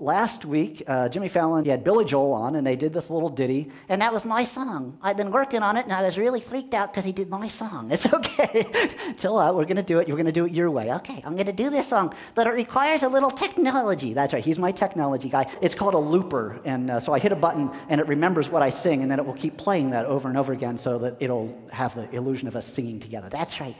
Last week, uh, Jimmy Fallon, he had Billy Joel on, and they did this little ditty, and that was my song. I'd been working on it, and I was really freaked out because he did my song. It's okay. Chill out. We're going to do it. You're going to do it your way. Okay, I'm going to do this song, but it requires a little technology. That's right. He's my technology guy. It's called a looper, and uh, so I hit a button, and it remembers what I sing, and then it will keep playing that over and over again so that it'll have the illusion of us singing together. That's right.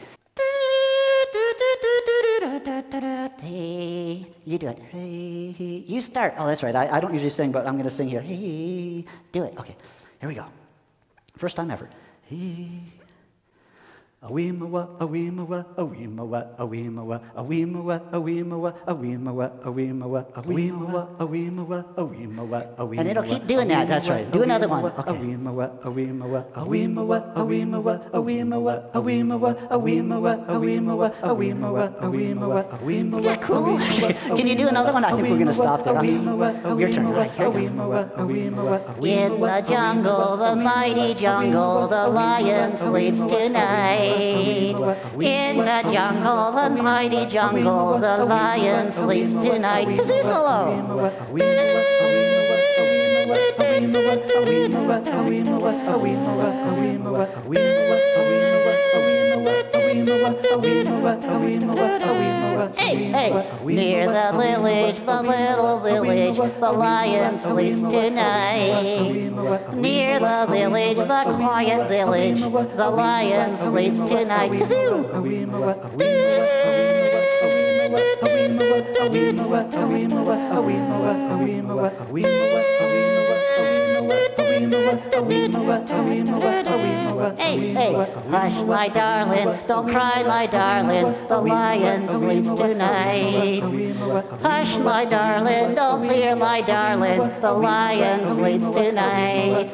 Hey, you do it. Hey, you start. Oh, that's right. I, I don't usually sing, but I'm going to sing here. Hey, do it. Okay, here we go. First time ever. Hey. A wee ma wa, a wee ma wa, a wee ma wa, a wee ma wa, a wee ma wa, a wee ma wa, a wee ma wa, a wee ma wa, a wee ma wa, a wee ma wa, a wee ma wa, a wee And it'll keep doing that. That's right. Do another one. A wee ma wa, a wee ma wa, a wee ma wa, a wee ma wa, a wee ma wa, a wee ma wa, a wee ma wa, a wee ma wa, a wee ma wa, a wee ma wa, a wee ma wa. Is that cool? Can you do another one? I think we're going to stop there. Okay. Your turn. Right, here In the jungle, the mighty jungle, the lion sleeps tonight. In the jungle, the mighty jungle, the lion sleeps tonight. Kazoo solo. Hey, hey, near the village, the little village, the lion sleeps tonight. Near the village, the quiet village, the lion sleeps tonight. Kazoo! Hush, my darling, don't cry, my darling, the lion sleeps tonight. Hush, my darling, don't fear, my darling, the lion sleeps tonight.